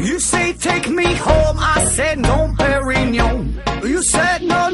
You say take me home, I said no, Perignon. You said no,